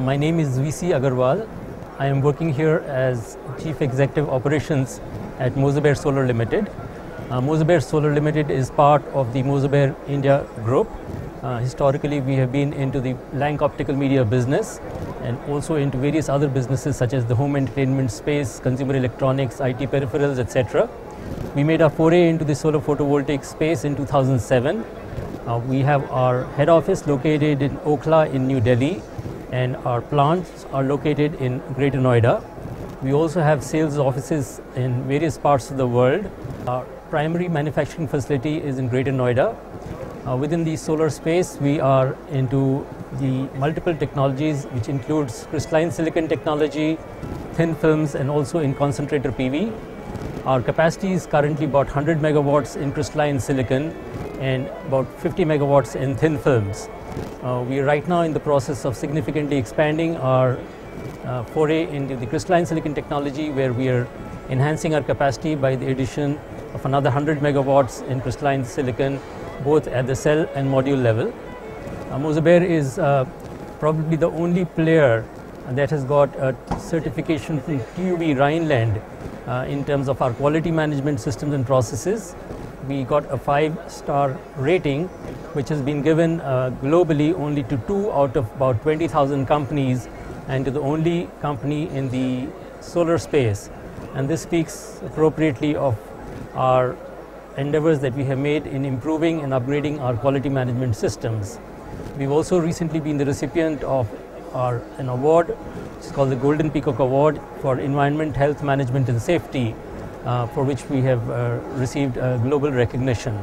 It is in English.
my name is VC Agarwal. I am working here as Chief Executive Operations at Moser Baer Solar Limited. Uh, Moser Baer Solar Limited is part of the Moser Baer India Group. Uh, historically, we have been into the Lank Optical Media business and also into various other businesses such as the home entertainment space, consumer electronics, IT peripherals, etc. We made our foray into the solar photovoltaic space in 2007. Uh, we have our head office located in Okhla in New Delhi and our plants are located in Greater Noida. We also have sales offices in various parts of the world. Our primary manufacturing facility is in Greater Noida. Uh, within the solar space, we are into the multiple technologies, which includes crystalline silicon technology, thin films, and also in concentrator PV. Our capacity is currently about 100 megawatts in crystalline silicon and about 50 megawatts in thin films. Uh, we are right now in the process of significantly expanding our uh, foray into the crystalline silicon technology where we are enhancing our capacity by the addition of another 100 megawatts in crystalline silicon both at the cell and module level. Uh, is uh, probably the only player that has got a certification from TÜV Rheinland uh, in terms of our quality management systems and processes. We got a five star rating, which has been given uh, globally only to two out of about 20,000 companies and to the only company in the solar space. And this speaks appropriately of our endeavors that we have made in improving and upgrading our quality management systems. We've also recently been the recipient of our, an award, it's called the Golden Peacock Award for Environment, Health Management and Safety, uh, for which we have uh, received global recognition.